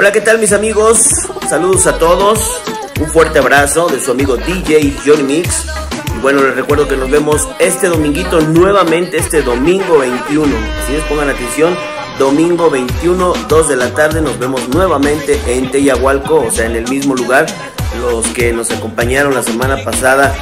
Hola, ¿qué tal mis amigos? Saludos a todos. Un fuerte abrazo de su amigo DJ Johnny Mix. Y bueno, les recuerdo que nos vemos este dominguito nuevamente, este domingo 21. Así es, pongan atención. Domingo 21, 2 de la tarde, nos vemos nuevamente en Teyahualco, o sea, en el mismo lugar. Los que nos acompañaron la semana pasada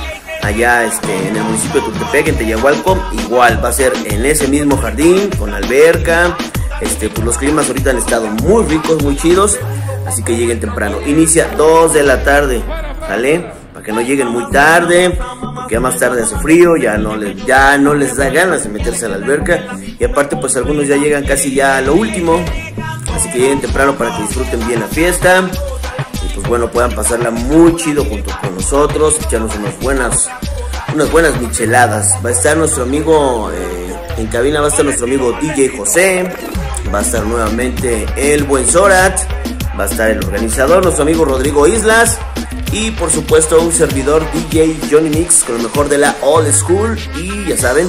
allá este, en el municipio de Tultepec, en Teyahualco, igual va a ser en ese mismo jardín, con alberca. Este, pues los climas ahorita han estado muy ricos, muy chidos, así que lleguen temprano. Inicia 2 de la tarde, ¿sale? Para que no lleguen muy tarde, porque ya más tarde hace frío, ya no, les, ya no les da ganas de meterse a la alberca. Y aparte, pues algunos ya llegan casi ya a lo último, así que lleguen temprano para que disfruten bien la fiesta pues bueno, puedan pasarla muy chido junto con nosotros, echarnos unas buenas, unas buenas micheladas. Va a estar nuestro amigo, eh, en cabina va a estar nuestro amigo DJ José, va a estar nuevamente el buen Zorat, va a estar el organizador, nuestro amigo Rodrigo Islas, y por supuesto un servidor DJ Johnny Mix con lo mejor de la old school. Y ya saben,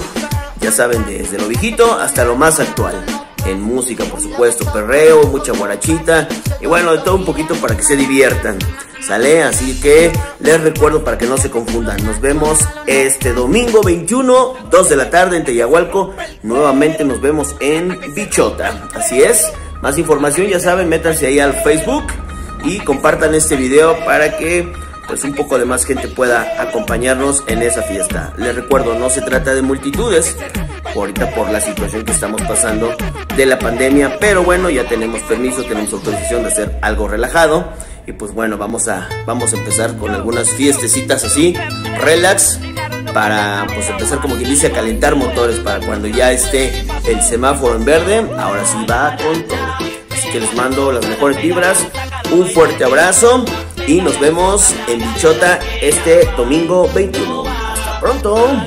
ya saben desde lo viejito hasta lo más actual en música, por supuesto, perreo, mucha guarachita y bueno, de todo un poquito para que se diviertan. ¿Sale? Así que les recuerdo para que no se confundan. Nos vemos este domingo 21, 2 de la tarde en Teyahualco. Nuevamente nos vemos en Bichota. Así es. Más información, ya saben, métanse ahí al Facebook y compartan este video para que pues un poco de más gente pueda acompañarnos en esa fiesta. Les recuerdo, no se trata de multitudes, ahorita por la situación que estamos pasando de la pandemia, pero bueno, ya tenemos permiso, tenemos autorización de hacer algo relajado y pues bueno, vamos a vamos a empezar con algunas fiestecitas así, relax para pues empezar como quien dice a calentar motores para cuando ya esté el semáforo en verde, ahora sí va con todo. Así que les mando las mejores vibras, un fuerte abrazo y nos vemos en Bichota este domingo 21. Hasta pronto.